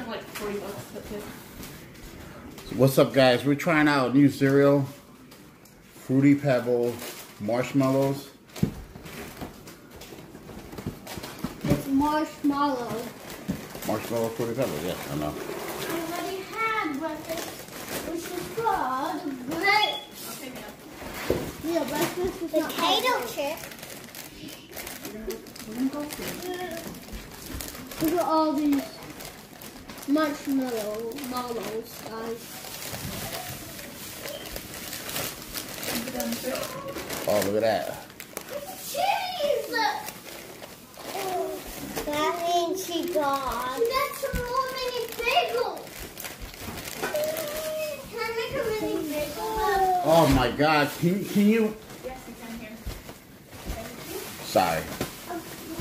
are like 40 bucks, but good. What's up, guys? We're trying out new cereal, Fruity Pebbles, marshmallows. It's marshmallow. Marshmallow Fruity Pebbles, yeah, I know. I already had breakfast, which is called great. I'll. Yeah, breakfast is not Potato my chip. We're gonna go through. Look at all these marshmallow mallows, guys. Keep it on through. Oh, look at that. Cheese! Oh, that means she got. That's so many bagels! Can I make a mini bagel? Oh my God! Can can you? Yes, you can here. Sorry,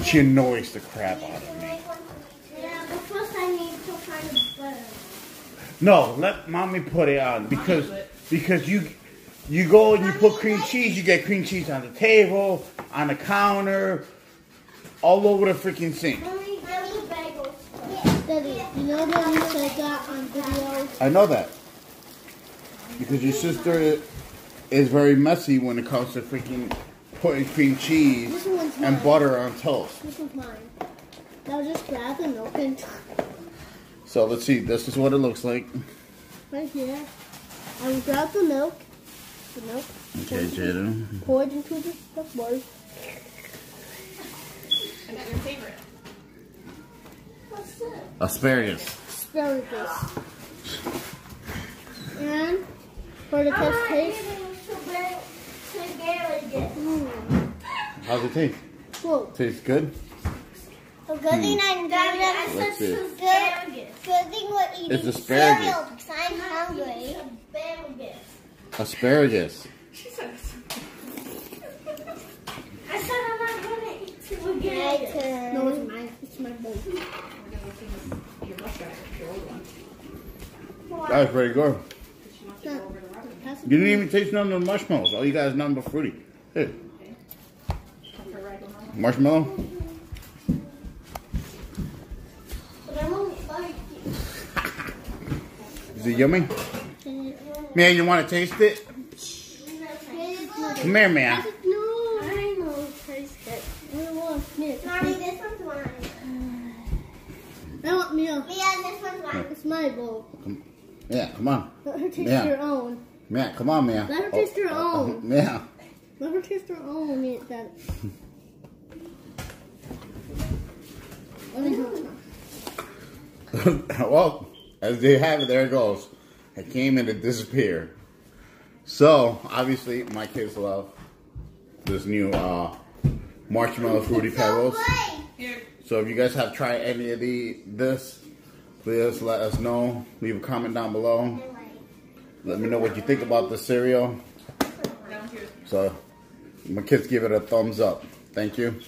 she annoys the crap out of me. Yeah, but first I need to find. No, let mommy put it on because because you you go and you put cream cheese. You get cream cheese on the table, on the counter, all over the freaking sink. Mommy, give me bagels. Daddy, you know that you said that on videos? I know that because your sister is very messy when it comes to freaking putting cream cheese and butter on toast. This is mine. Now just grab the milk and So let's see. This is what it looks like. right here. I will grab the milk. The milk. Okay, Jaden. Pour it into the, the bowl. I got your favorite. What's that? Asparagus. Asparagus. And for the test taste. Mm. How's it taste? Whoa. Tastes good. A good thing I'm hmm. Daddy, I good. Let's. Good, good thing we're eating It's asparagus. cereal because I'm hungry. Asparagus. She said I said I'm not gonna eat two My again. turn. No, it's mine. It's my bowl. We're gonna go see this, your bus driver, your old one. That was pretty good. Because she wants to go over the rubber. Pass it You didn't even taste none of the marshmallows. All you guys nothing but fruity. Hey, Come for a ride, Mama. marshmallow. But I won't like Is it yummy? Man, you want to taste it? Come here, man. I know. Taste it. I don't want it. Mommy, this one's mine. I want milk. Mia, this one's mine. It's my bowl. Yeah, come on. Let her taste Yeah. her own. Man, come on, man. Let her taste her oh, oh, own. Yeah. Let her taste her own. Eat that. Let me help her. well, as they have it, there it goes. It came and it disappeared. So, obviously, my kids love this new uh, marshmallow fruity pebbles. So, if you guys have tried any of the this, please let us know. Leave a comment down below. Let me know what you think about the cereal. So, my kids give it a thumbs up. Thank you.